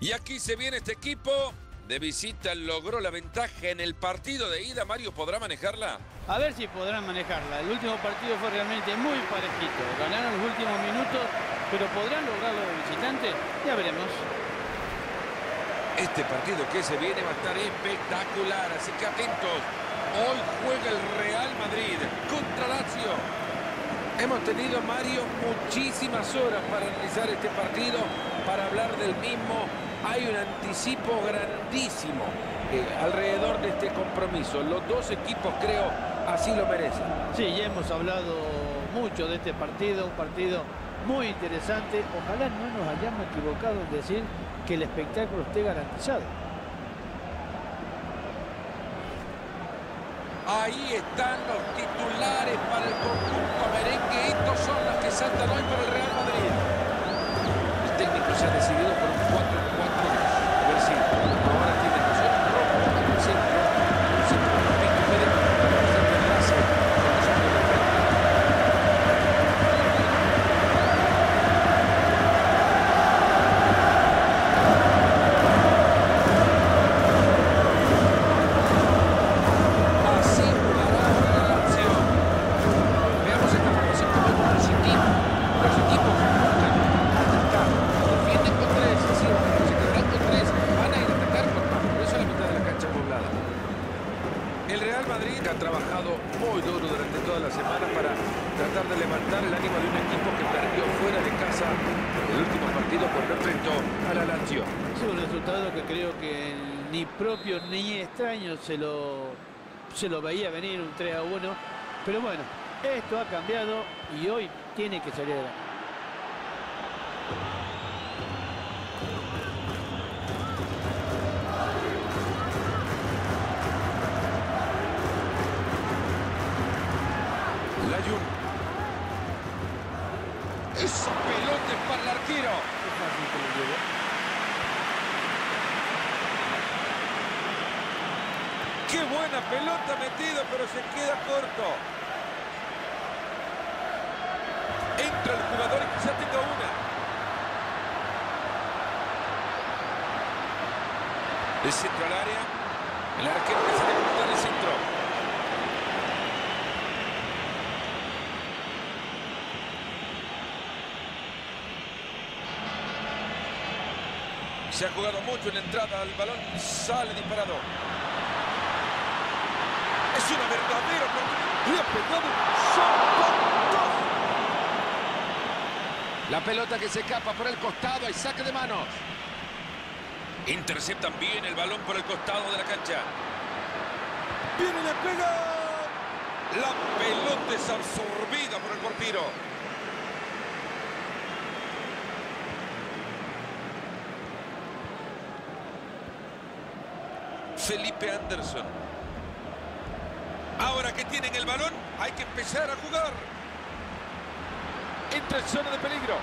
Y aquí se viene este equipo. De visita logró la ventaja en el partido de ida. Mario, ¿podrá manejarla? A ver si podrán manejarla. El último partido fue realmente muy parejito. Ganaron los últimos minutos, pero ¿podrán lograrlo de visitante? Ya veremos. Este partido que se viene va a estar espectacular, así que atentos. Hoy juega el Real Madrid contra Lazio. Hemos tenido, Mario, muchísimas horas para analizar este partido, para hablar del mismo. Hay un anticipo grandísimo eh, alrededor de este compromiso. Los dos equipos, creo, así lo merecen. Sí, ya hemos hablado mucho de este partido, un partido muy interesante. Ojalá no nos hayamos equivocado en decir que el espectáculo esté garantizado. Ahí están los titulares para el conjunto merengue. Estos son los que saltan hoy por el Real Madrid. El técnico se ha decidido por se lo veía venir un 3 a 1. Pero bueno, esto ha cambiado y hoy tiene que salir adelante. Layun. Esa pelota es para el arquero. Qué fácil que lo llevó. Qué buena pelota metida, pero se queda corto. Entra el jugador y quizá tenga una. El centro al área. El arquero que se le cortar el centro. Se ha jugado mucho en la entrada, el balón sale disparado. Es una verdadera oportunidad. Le ha pegado. La pelota que se escapa por el costado, hay saque de manos. Interceptan bien el balón por el costado de la cancha. Viene, le pega. La pelota es absorbida por el portero. Felipe Anderson. Ahora que tienen el balón, hay que empezar a jugar. Entra en zona de peligro.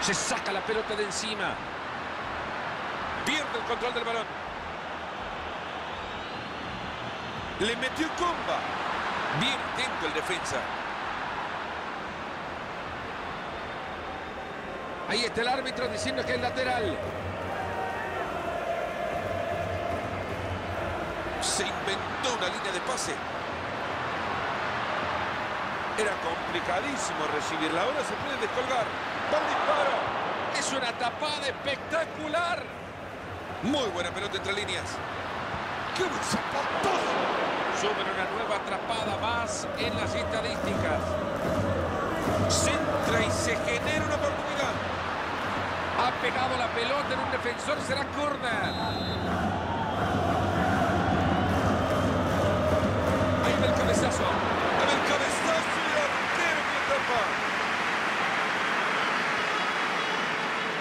Se saca la pelota de encima. Pierde el control del balón. Le metió comba. Bien atento el defensa. Ahí está el árbitro diciendo que es lateral. Se inventó una línea de pase. Era complicadísimo recibirla. Ahora se puede descolgar. Va disparo. Es una tapada espectacular. Muy buena pelota entre líneas. ¡Qué buen zapatazo! Suben una nueva atrapada más en las estadísticas. Centra y se genera una oportunidad. Ha pegado la pelota en un defensor. Será córner. Ahí va el cabezazo. Va el cabezazo el arquero que tapa.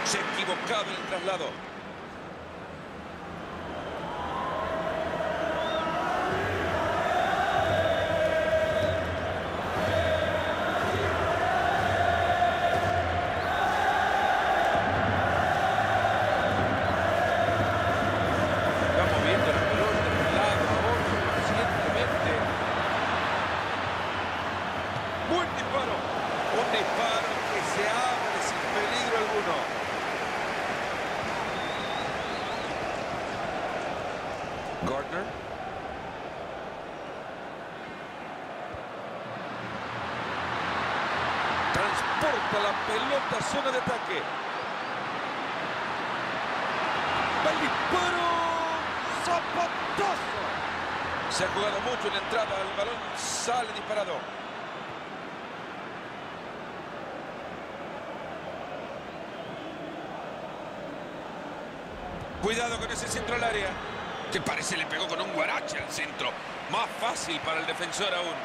Se en el traslado. Buen disparo. Un disparo que se abre sin peligro alguno. Gardner. Transporta la pelota a zona de ataque. El disparo. ¡Zapatazo! Se ha jugado mucho en la entrada. El balón sale disparado. Cuidado con ese centro al área. Que parece le pegó con un guarache al centro. Más fácil para el defensor aún.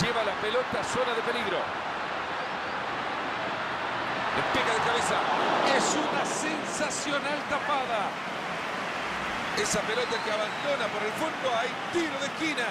Lleva la pelota a zona de peligro. Le pega de cabeza. Es una sensacional tapada. Esa pelota que abandona por el fondo. Hay tiro de esquina.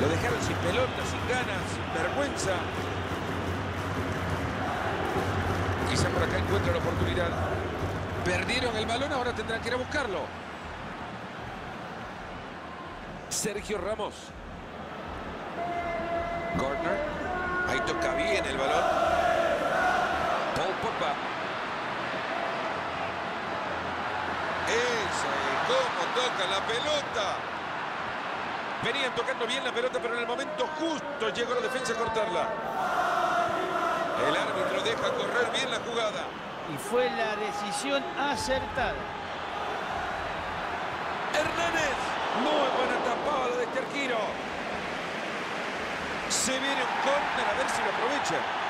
Lo dejaron sin pelota, sin ganas, sin vergüenza. Quizá por acá encuentra la oportunidad. Perdieron el balón, ahora tendrán que ir a buscarlo. Sergio Ramos. Gardner. Ahí toca bien el balón. Paul Pogba. Esa es cómo toca la pelota. Venían tocando bien la pelota, pero en el momento justo llegó la defensa a cortarla. El árbitro deja correr bien la jugada. Y fue la decisión acertada. Hernández. Muy buena tapada de arquero. Se viene un córner a ver si lo aprovecha.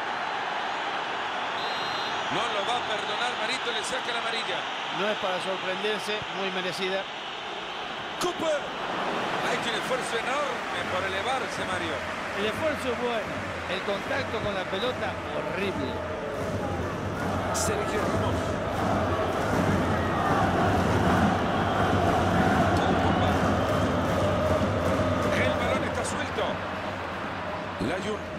No lo va a perdonar, Marito le saca la amarilla. No es para sorprenderse, muy merecida. Cooper. Ha hecho un esfuerzo enorme por elevarse, Mario. El esfuerzo es bueno. El contacto con la pelota, horrible. Sergio Ramos. Paul Pogba. El balón está suelto. Layun.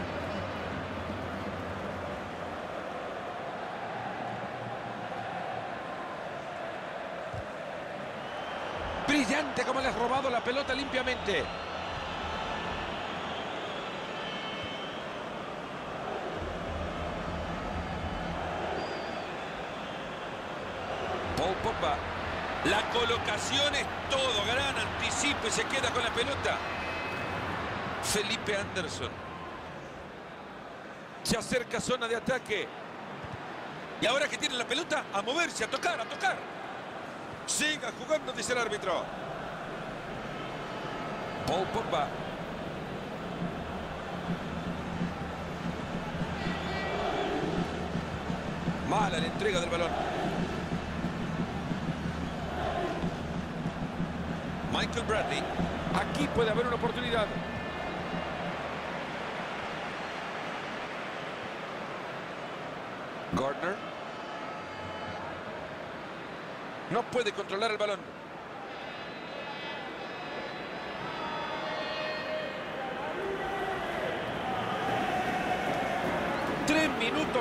Brillante como le has robado la pelota limpiamente. Paul Pogba. La colocación es todo. Gran anticipo y se queda con la pelota. Felipe Anderson. Se acerca zona de ataque. Y ahora que tiene la pelota, a moverse, a tocar, a tocar. Siga jugando, dice el árbitro. Paul Pogba. Mala la entrega del balón. Michael Bradley. Aquí puede haber una oportunidad. Gardner. No puede controlar el balón.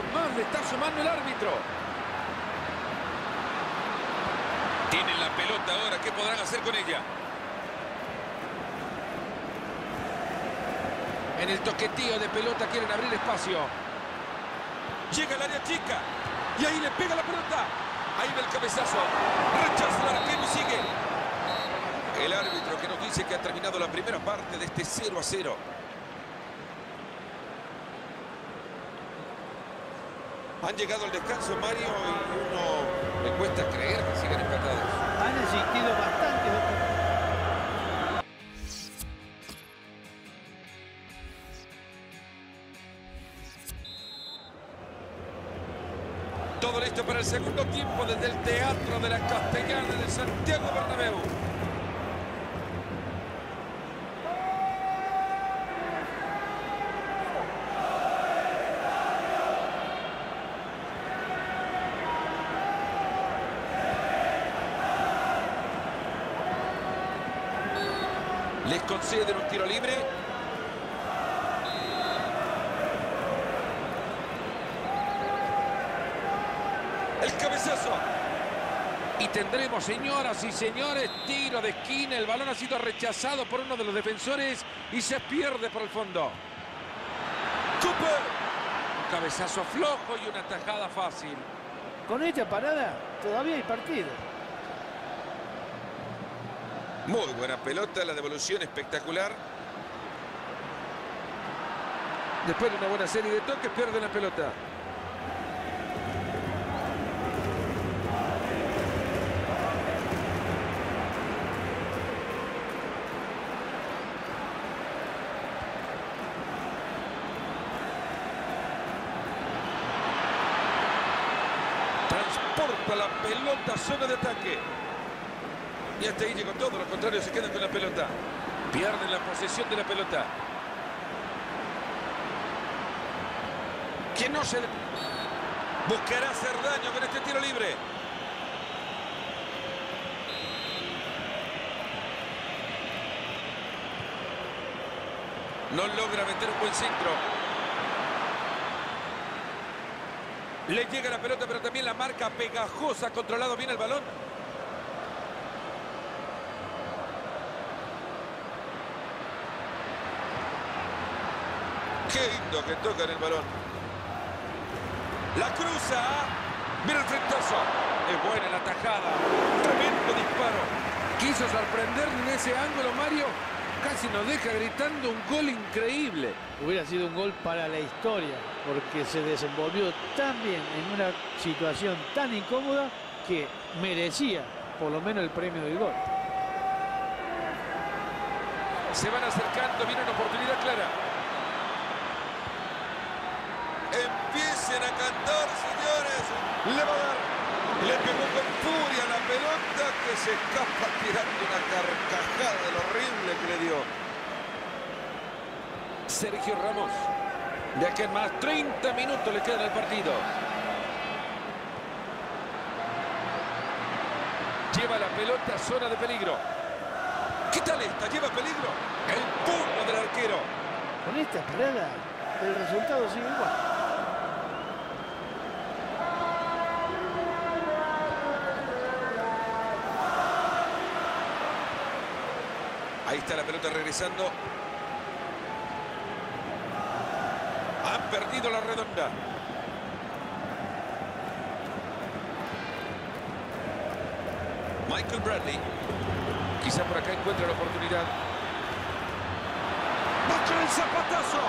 Más le está sumando el árbitro. Tienen la pelota ahora. ¿Qué podrán hacer con ella? En el toquetío de pelota quieren abrir espacio. Llega al área chica. Y ahí le pega la pelota. Ahí va el cabezazo. Rechaza el arquero y sigue. El árbitro que nos dice que ha terminado la primera parte de este 0 a 0. Han llegado al descanso Mario y uno le cuesta creer que sigan empatados. Han existido bastantes Todo listo para el segundo tiempo desde el Teatro de la Castellana de Santiago Bernabéu. Les conceden un tiro libre. El cabezazo. Y tendremos, señoras y señores, tiro de esquina. El balón ha sido rechazado por uno de los defensores y se pierde por el fondo. Cooper. Un cabezazo flojo y una tajada fácil. Con esta parada todavía hay partido. Muy buena pelota, la devolución espectacular. Después de una buena serie de toques, pierde la pelota. Transporta la pelota a zona de ataque. Y hasta ahí llegó todo, lo contrario se quedan con la pelota. Pierden la posesión de la pelota. Que no se... Buscará hacer daño con este tiro libre. No logra meter un buen centro. Le llega la pelota, pero también la marca pegajosa. Controlado bien el balón. Qué lindo que tocan el balón. La cruza. Mira el frentazo. Es buena la tajada. Tremendo disparo. Quiso sorprender en ese ángulo, Mario. Casi nos deja gritando un gol increíble. Hubiera sido un gol para la historia, porque se desenvolvió tan bien en una situación tan incómoda que merecía por lo menos el premio del gol. Se van acercando. Viene una oportunidad clara. Le va a dar. Le pegó con furia la pelota que se escapa tirando una carcajada de lo horrible que le dio. Sergio Ramos. De aquí más 30 minutos le quedan al partido. Lleva la pelota a zona de peligro. ¿Qué tal esta? ¿Lleva peligro? El puño del arquero. Con esta parada el resultado sigue igual. Está la pelota regresando. Han perdido la redonda. Michael Bradley. Quizá por acá encuentre la oportunidad. ¡Va con el zapatazo!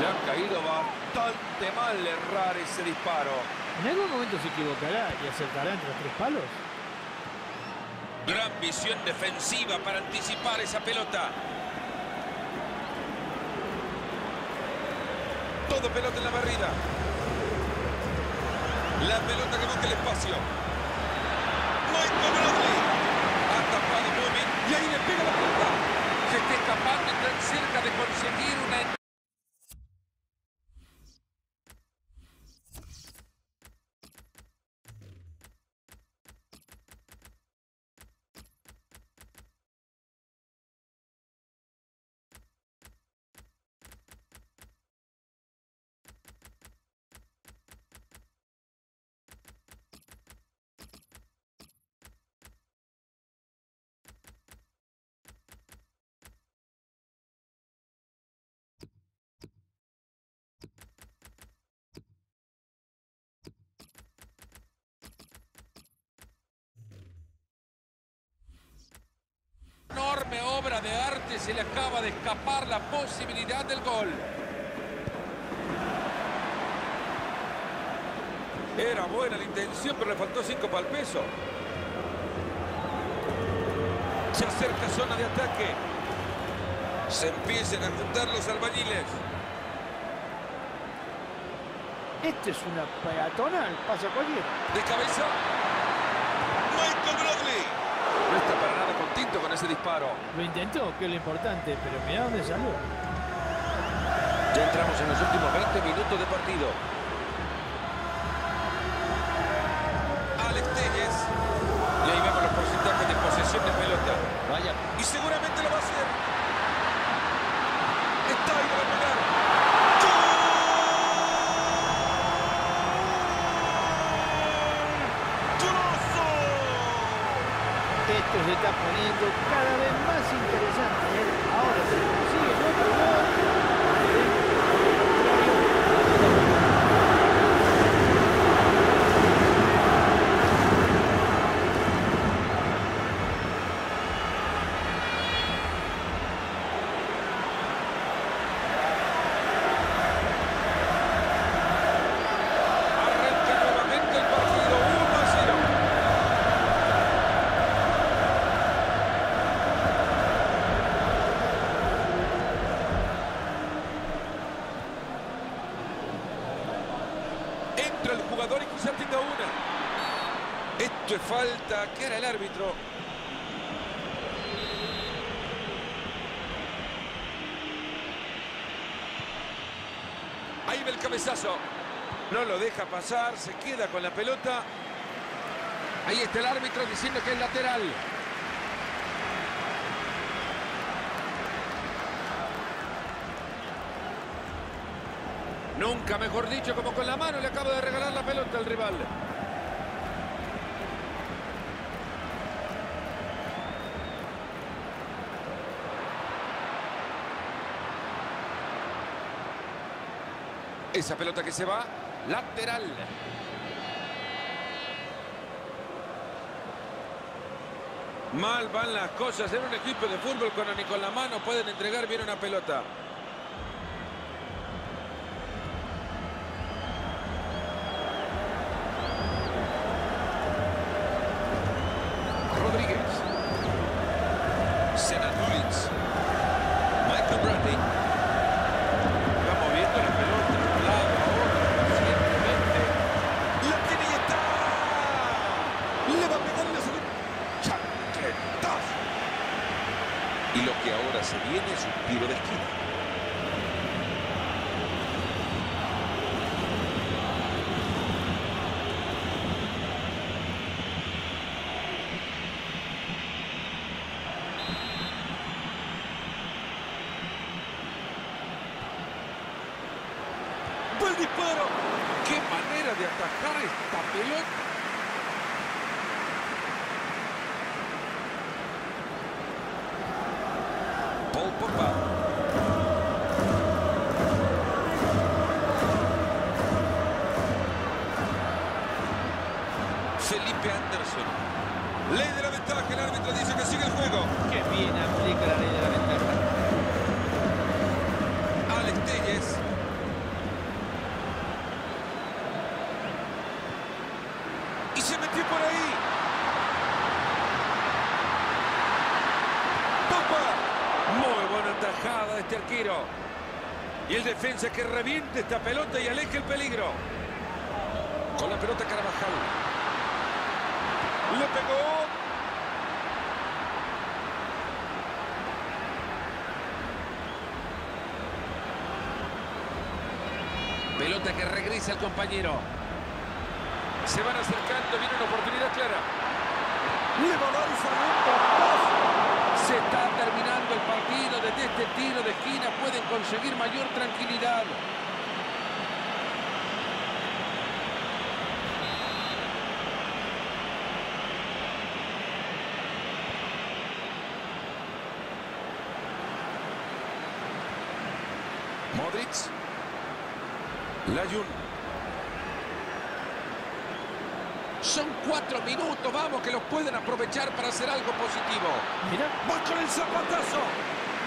Le han caído bastante mal errar ese disparo. En algún momento se equivocará y acertará entre los tres palos. Gran visión defensiva para anticipar esa pelota. Todo pelota en la barrida. La pelota que busca el espacio. Michael Bradley. Ha tapado muy bien. Y ahí le pega la pelota. Se está escapando y tan cerca de conseguir una... enorme obra de arte se le acaba de escapar la posibilidad del gol. Era buena la intención, pero le faltó 5 para el peso. Se acerca zona de ataque. Se empiezan a juntar los albañiles. Esto es una peatonal, pasa cualquiera. De cabeza. Michael Bradley. No está para nada contento con ese disparo. Lo intentó, que es lo importante, pero mira dónde salió. Ya entramos en los últimos 20 minutos de partido. Poniendo cada vez Falta. ¿Qué hará el árbitro? Ahí ve el cabezazo. No lo deja pasar, se queda con la pelota. Ahí está el árbitro diciendo que es lateral. Nunca mejor dicho, como con la mano le acaba de regalar la pelota al rival. Esa pelota que se va, lateral. Mal van las cosas en un equipo de fútbol cuando ni con la mano pueden entregar bien una pelota. Rodríguez. Senat Lulic. Michael Bradley. Va moviendo la pelota de un lado a otro pacientemente. La tiene y está. Le va a pegar en la segunda. ¡Chaquetazo! Y lo que ahora se viene es un tiro de esquina. ¡Buen disparo! ¡Qué manera de atajar esta pelota! Paul Pogba. Felipe Anderson. Ley de la ventaja, el árbitro dice que sigue el juego. Qué bien aplica la ley de la ventaja. Alex Telles. Y se metió por ahí. Pogba. Muy buena tajada de este arquero. Y el defensa que reviente esta pelota y aleje el peligro. Con la pelota Carvajal. Le pegó. Pelota que regresa al compañero. Se van acercando, viene una oportunidad clara. Le. Se está terminando el partido. Desde este tiro de esquina pueden conseguir mayor tranquilidad. Modric. Layun. Son cuatro minutos, vamos, que los pueden aprovechar para hacer algo positivo. Mirá, Va con el zapatazo.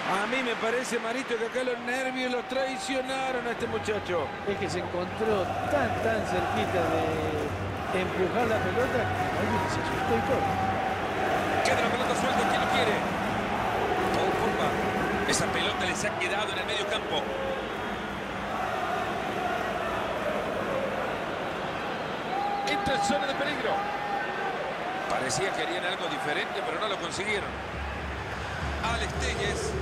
A mí me parece, Marito, que acá los nervios lo traicionaron a este muchacho. Es que se encontró tan, tan cerquita de empujar la pelota que alguien se asustó y todo. Queda la pelota suelta, ¿quién lo quiere? Paul Pogba. Esa pelota les ha quedado en el medio campo. Entra en zona de peligro. Parecía que harían algo diferente, pero no lo consiguieron. Alex Telles.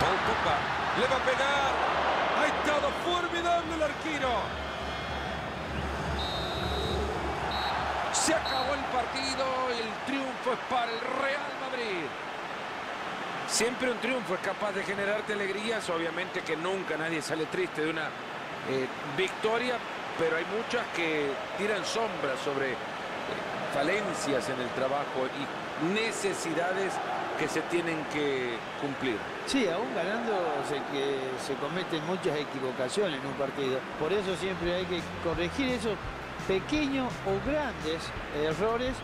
Paul Pogba. Le va a pegar. Ha estado formidable el arquero. Se acabó el partido el triunfo es para el Real Madrid. Siempre un triunfo es capaz de generarte alegrías. Obviamente que nunca nadie sale triste de una eh, victoria, pero hay muchas que tiran sombras sobre eh, falencias en el trabajo y necesidades que se tienen que cumplir. Sí, aún ganando sé que se cometen muchas equivocaciones en un partido. Por eso siempre hay que corregir esos pequeños o grandes errores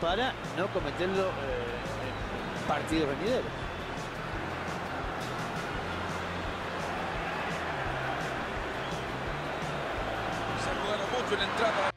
para no cometerlo eh, en partidos venideros. sull'entrata